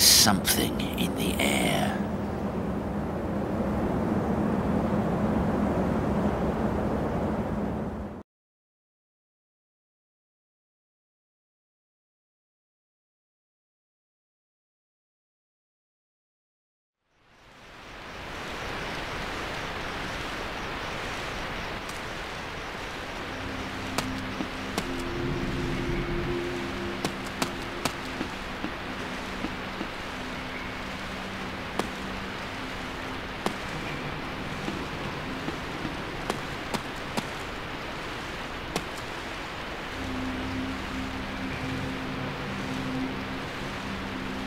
Something in the air.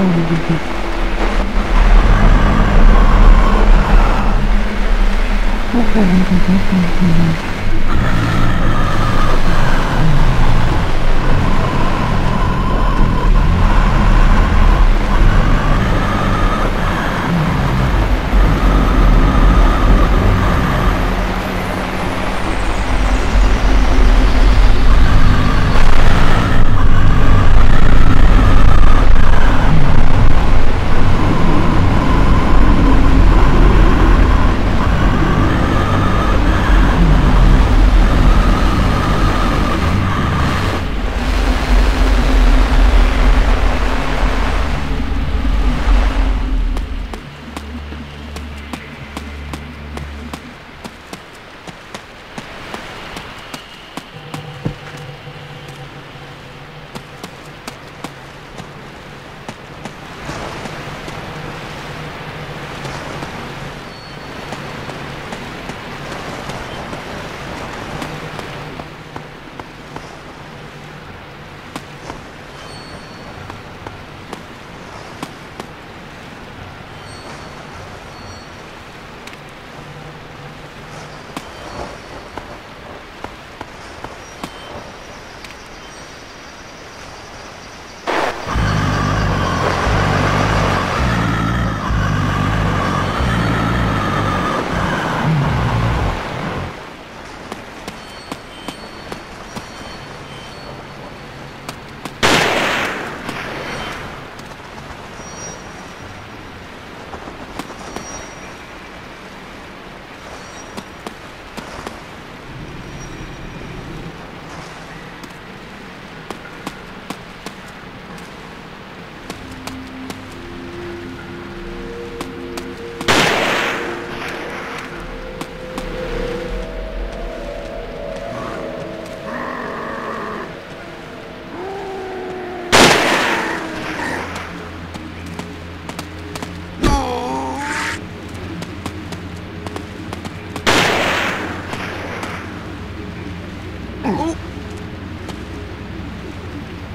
Thank you.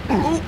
Ugh.